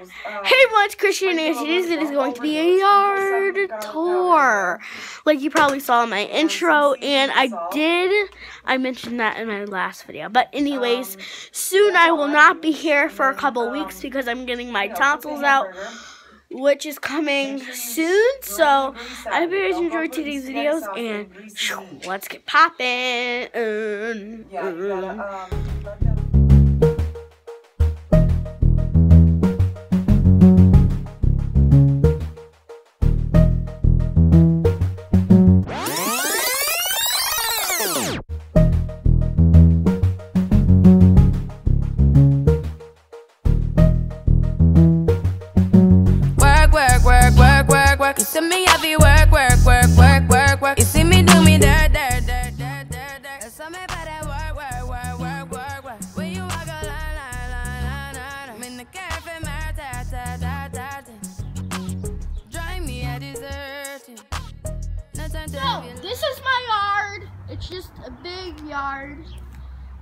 Hey it's Christian and today's video is going to be a yard tour. Like you probably saw in my intro and I did, I mentioned that in my last video. But anyways, soon I will not be here for a couple weeks because I'm getting my tonsils out which is coming soon. So I hope you guys enjoyed today's videos and let's get popping. So, this is my yard. It's just a big yard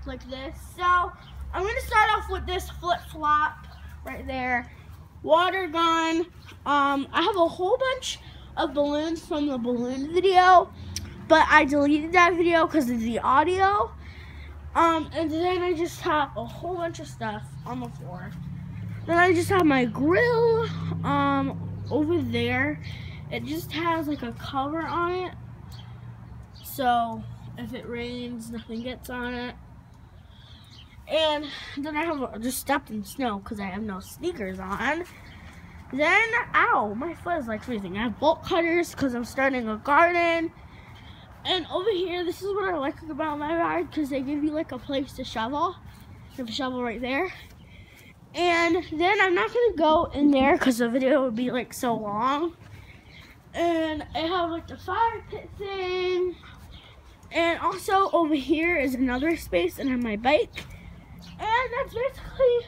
like this. So, I'm to start off with this flip-flop right there. Water gun, um, I have a whole bunch of balloons from the balloon video, but I deleted that video because of the audio. Um, and then I just have a whole bunch of stuff on the floor. Then I just have my grill, um, over there. It just has like a cover on it. So if it rains, nothing gets on it. And then I have just stepped in snow because I have no sneakers on. Then, ow, my foot is like freezing. I have bolt cutters because I'm starting a garden. And over here, this is what I like about my yard because they give you like a place to shovel. You have a shovel right there. And then I'm not going to go in there because the video would be like so long. And I have like the fire pit thing. And also over here is another space and have my bike. And that's basically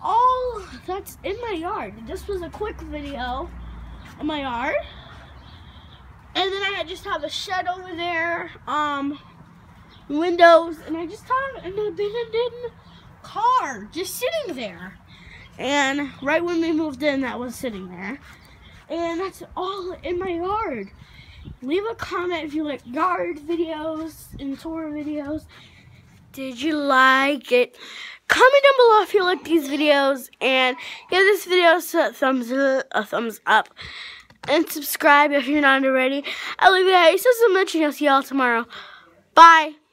all that's in my yard. This was a quick video in my yard. And then I just have a shed over there, um, windows, and I just have an abandoned car just sitting there. And right when we moved in, that was sitting there. And that's all in my yard. Leave a comment if you like yard videos and tour videos. Did you like it? Comment down below if you like these videos and give this video a thumbs up, a thumbs up and subscribe if you're not already. I love you guys so, so much and I'll see y'all tomorrow. Bye.